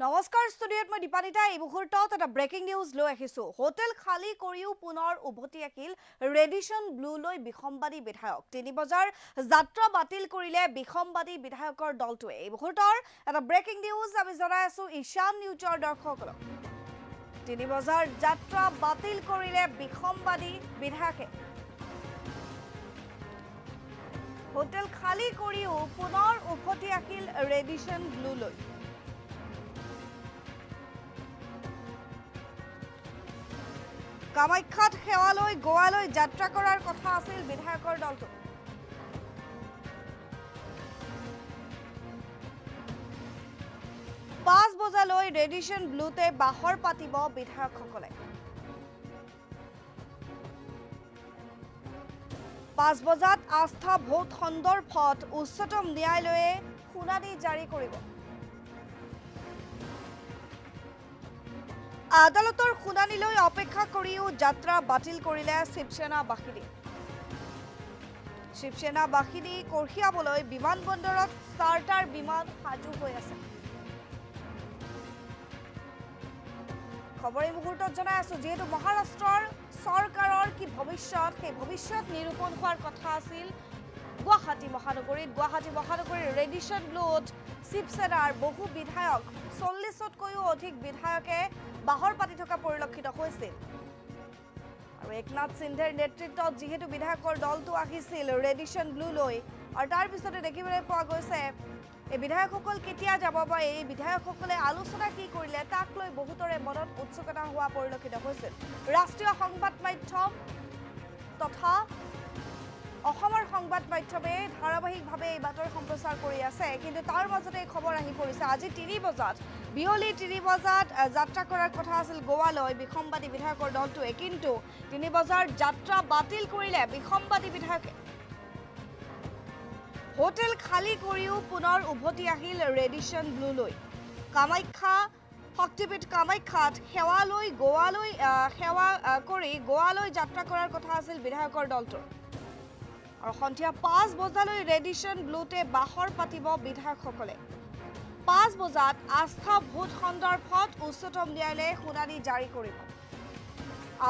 নমস্কাৰ ষ্টুডিঅ'ত মই দীপানিতা এই মুহূৰ্তত এটা ব্ৰেকিং নিউজ লৈ আহিছোঁ। হোটেল খালী কৰিও পুনৰ উভতি আহিল ৰেডিশ্যন ব্লুলৈ বিসম্বাদী বিধায়ক। তিনি বজাৰ যাত্ৰা বাতিল কৰিলে বিসম্বাদী বিধায়কৰ দলটোৱে। এই মুহূৰ্তৰ এটা ব্ৰেকিং নিউজ আমি জনাই আছোঁ ঈশান নিউজৰ দৰ্শকসকলক। তিনি বজাৰ যাত্ৰা বাতিল কৰিলে বিসম্বাদী বিধায়কে। হোটেল খালী কৰিও পুনৰ উভতি আহিল ৰেডিশ্যন ব্লুলৈ। কামাখ্যাত সেৱালৈ গোৱালৈ যাত্ৰা কৰাৰ কথা আছিল বিধায়কৰ দলটো। পাঁচ বজালৈ ৰেডিশ্যন ব্লুতে বাহৰ পাতিব বিধায়কসকলে। পাঁচ বজাত আস্থা ভোট সন্দৰ্ভত উচ্চতম ন্যায়ালয়ে শুনানি জাৰি কৰিব। আদালতৰ শুনানিলৈ অপেক্ষা কৰিও যাত্ৰা বাতিল কৰিলে শিৱসেনা বাহিনী শিৱসেনা বাহিনী কঢ়িয়াবলৈ বিমানবন্দৰত চাৰ্টাৰ বিমান সাজু হৈ আছে। খবৰ এই মুহূৰ্তত জনাই আছো যিহেতু মহাৰাষ্ট্ৰৰ চৰকাৰৰ কি ভৱিষ্যত সেই ভৱিষ্যত নিৰূপণ হোৱাৰ কথা আছিল গুৱাহাটী মহানগৰীত। গুৱাহাটী মহানগৰীৰ ৰেডিশ্যন ব্লুত শিৱসেনাৰ বহু বিধায়ক চল্লিছতকৈও অধিক বিধায়কে বাহৰ পাতি থকা পৰিলক্ষিত হৈছিল আৰু একনাথ সিন্ধেৰ নেতৃত্বত যিহেতু বিধায়কৰ দলটো আহিছিল ৰেডিশ্যন ব্লুলৈ আৰু তাৰ পিছতে দেখিবলৈ পোৱা গৈছে এই বিধায়কসকল কেতিয়া যাব বা এই বিধায়কসকলে আলোচনা কি কৰিলে তাক লৈ বহুতৰে মনত উৎসুকতা হোৱা পৰিলক্ষিত হৈছিল ৰাষ্ট্ৰীয় সংবাদ মাধ্যম তথা অসমৰ সংবাদ মাধ্যমে ধাৰাবাহিকভাৱে এই বাতৰি সম্প্ৰচাৰ কৰি আছে কিন্তু তাৰ মাজতে খবৰ আহি পৰিছে। আজি তিনি বজাত বিয়লি তিনি বজাত যাত্ৰা কৰাৰ কথা আছিল গোৱালৈ বিসম্বাদী বিধায়কৰ দলটোৱে। কিন্তু তিনি বজাৰ যাত্ৰা বাতিল কৰিলে বিসম্বাদী বিধায়কে হোটেল খালী কৰিও পুনৰ উভতি আহিল ৰেডিশ্যন ব্লুলৈ। কামাখ্যা শক্তিপীঠ কামাখ্যাত সেৱালৈ গোৱালৈ সেৱা কৰি গোৱালৈ যাত্ৰা কৰাৰ কথা আছিল বিধায়কৰ দলটোৰ। আৰু সন্ধিয়া পাঁচ বজালৈ ৰেডিশ্যন ব্লুতে বাহৰ পাতিব বিধায়কসকলে। পাঁচ বজাত আস্থা ভোট সন্দৰ্ভত উচ্চতম ন্যায়ালয়ে শুনানি জাৰি কৰিব।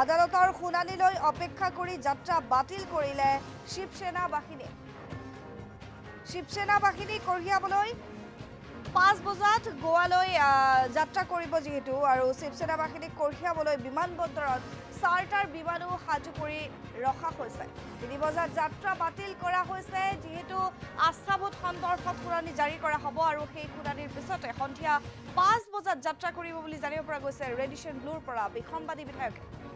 আদালতৰ শুনানিলৈ অপেক্ষা কৰি যাত্ৰা বাতিল কৰিলে শিৱসেনা বাহিনীয়ে শিৱসেনা বাহিনী কঢ়িয়াবলৈ পাঁচ বজাত গোৱালৈ যাত্ৰা কৰিব যিহেতু আৰু শিৱসেনা বাহিনীক কঢ়িয়াবলৈ বিমানবন্দৰত চাৰ্টাৰ বিমানো সাজু কৰি ৰখা হৈছে। তিনি বজাত যাত্ৰা বাতিল কৰা হৈছে যিহেতু আস্থাভোট সন্দৰ্ভত শুনানি জাৰি কৰা হ'ব আৰু সেই শুনানিৰ পিছতে সন্ধিয়া পাঁচ বজাত যাত্ৰা কৰিব বুলি জানিব পৰা গৈছে ৰেডিশ্যন ব্লুৰ পৰা বিসম্বাদী বিধায়কে।